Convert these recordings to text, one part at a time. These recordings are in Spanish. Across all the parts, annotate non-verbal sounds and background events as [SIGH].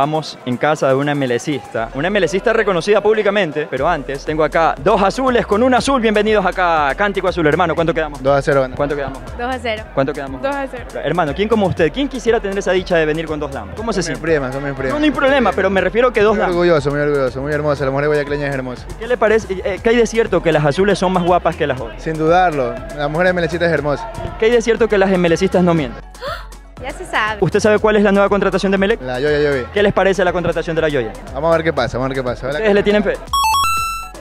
Vamos en casa de una melecista, una melecista reconocida públicamente, pero antes tengo acá dos azules con un azul. Bienvenidos acá, Cántico Azul, hermano. ¿Cuánto quedamos? 2 a 0, banda. ¿Cuánto quedamos? 2 a 0. ¿Cuánto quedamos? 2 a 0. Hermano, ¿quién como usted? ¿Quién quisiera tener esa dicha de venir con dos damas? ¿Cómo se siente? primas, son mis primas. No, no hay problema, pero me refiero que dos Muy damas. orgulloso, muy orgulloso, muy hermosa. La mujer guayaquileña es hermosa. ¿Qué le parece? eh, ¿Qué hay de cierto que las azules son más guapas que las otras? Sin dudarlo, la mujer de Melecita es hermosa. ¿Qué hay de cierto que las gemelecistas no mienten? Ya se sabe. ¿Usted sabe cuál es la nueva contratación de Melec? La Yoya Yobi. ¿Qué les parece la contratación de la Yoya? Vamos a ver qué pasa, vamos a ver qué pasa. ¿Ustedes le tienen fe?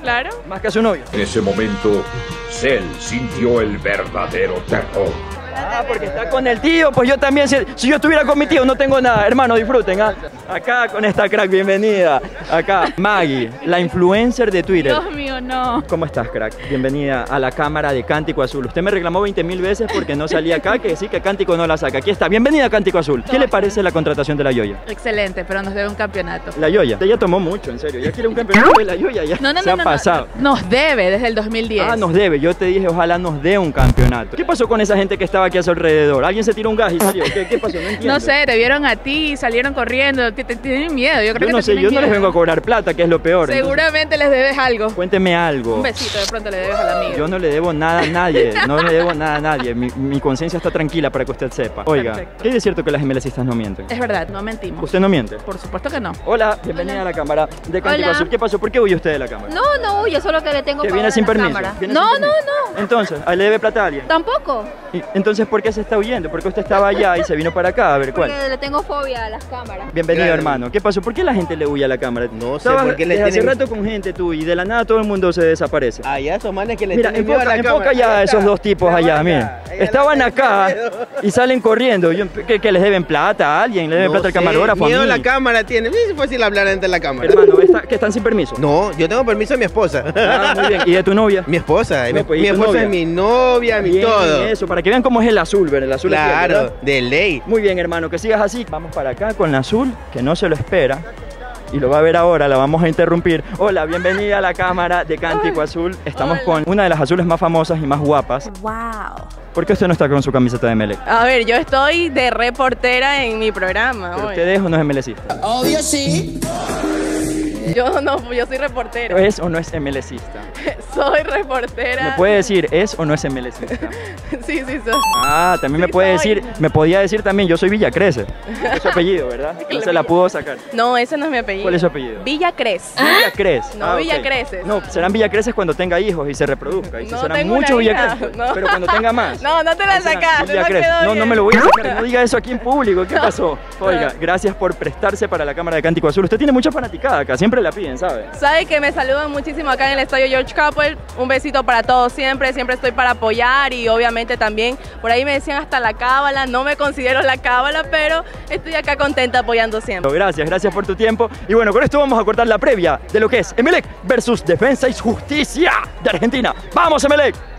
Claro. Más que a su novio. En ese momento, Cell sintió el verdadero terror. Ah, porque está con el tío, pues yo también, si, si yo estuviera con mi tío no tengo nada, hermano, disfruten, ¿ah? Acá con esta crack, bienvenida. Acá, Maggie, la influencer de Twitter. Dios mío, no. ¿Cómo estás, crack? Bienvenida a la cámara de Cántico Azul. Usted me reclamó 20 mil veces porque no salía acá, que sí que Cántico no la saca. Aquí está, bienvenida a Cántico Azul. ¿Qué le parece la contratación de la Yoya? Excelente, pero nos debe un campeonato. La Yoya, ella tomó mucho, en serio. Ya quiere un campeonato de la Yoya, ya No, no, se no, ha pasado. no. Nos debe desde el 2010. Ah, nos debe. Yo te dije, ojalá nos dé un campeonato. ¿Qué pasó con esa gente que estaba aquí a su alrededor? ¿Alguien se tiró un gas y salió? ¿Qué, qué pasó? No [LAUGHS] entiendo. No sé, te vieron a ti y salieron corriendo. Te, te- tienen miedo. Yo creo Yo que no te sé, yo no les vengo a cobrar plata, que es lo peor. entonces, Seguramente les debes algo. cuénteme algo. Un besito de pronto le debes al amigo. Yo no le debo nada a nadie, no le debo nada a nadie. Mi, mi conciencia está tranquila para que usted sepa. Oiga, Perfecto. ¿qué es cierto que las gemelecistas no mienten? Es verdad, no mentimos. ¿Usted no miente? Por supuesto que no. Hola, bienvenida Hola. a la cámara de Cántico. Azul. ¿Qué pasó? ¿Por qué huye usted de la cámara? No, no huye, solo que le tengo ¿Que viene sin la permiso? cámara. ¿Viene No, sin no, permiso? no. Entonces, ¿ahí le debe plata a alguien? Tampoco. Y- Entonces, ¿por qué se está huyendo? ¿Por qué usted estaba allá y se vino para acá? A ver, ¿cuál? Porque le tengo fobia a las cámaras. Bienvenido, Claro. hermano. ¿Qué pasó? ¿Por qué la gente le huye a la cámara? No sé Estaba por qué le desde hace tienen- rato con gente tú y de la nada todo el mundo se desaparece. Allá son manes que le Mira, miedo a enfoca, la enfoca cámara. ya a esos está. dos tipos La allá, mira. Estaban acá miedo. y salen corriendo. Yo- ¿qué, qué les deben plata a alguien? ¿Le deben No plata al camarógrafo? Miedo a mí? la cámara tiene. Es fácil hablar ante la cámara. Hermano, esta- que están sin permiso. No, yo tengo permiso de mi esposa. Ah, muy bien. ¿Y de tu novia? Mi esposa, No, mi, pues, ¿y mi esposa novia? es mi novia, mi Bien, todo. Eso, para que vean cómo es el azul, ¿verdad? El azul Claro, ¿verdad? de ley. Muy bien, hermano, que sigas así. Vamos para acá con la azul, que no se lo espera. Y lo va a ver ahora, la vamos a interrumpir. Hola, bienvenida a la cámara de Cántico Azul. Estamos Hola. con una de las azules más famosas y más guapas. Wow. ¿Por qué usted no está con su camiseta de Melec? A ver, yo estoy de reportera en mi programa. ¿Pero hoy. usted es o no es MLCista? Obvio sí. Yo no, yo soy reportera. ¿Es o no es MLCista? [LAUGHS] Soy reportera. ¿Me puede decir es o no es MLCista? [LAUGHS] Sí, sí, soy. Ah, también me puede soy. decir, me podía decir también, yo soy Villa Crece. Es su apellido, ¿verdad? [LAUGHS] No se la pudo sacar. No, ese no es mi apellido. ¿Cuál es su apellido? Villa Cres. Villa Cres. No, Ah, ok. Villa Creces. No, serán Villa Creces cuando tenga hijos y se reproduzca. Y si No serán muchos Villa hija, Creces. no. Pero cuando tenga más. No, no te la Villa no No, no me lo voy a sacar. No diga eso aquí en público. ¿Qué pasó? Oiga, gracias por prestarse para la cámara de Cántico Azul. Usted tiene mucha fanaticada acá. Siempre la piden, ¿sabe? Sabe que me saludan muchísimo acá en el estadio George Capwell. Un besito para todos siempre. Siempre estoy para apoyar y obviamente también por ahí me decían hasta la cábala. No me considero la cábala, pero estoy acá contenta apoyando siempre. Gracias, gracias por tu tiempo. Y bueno, con esto vamos a cortar la previa de lo que es Emelec versus Defensa y Justicia de Argentina. ¡Vamos, Emelec!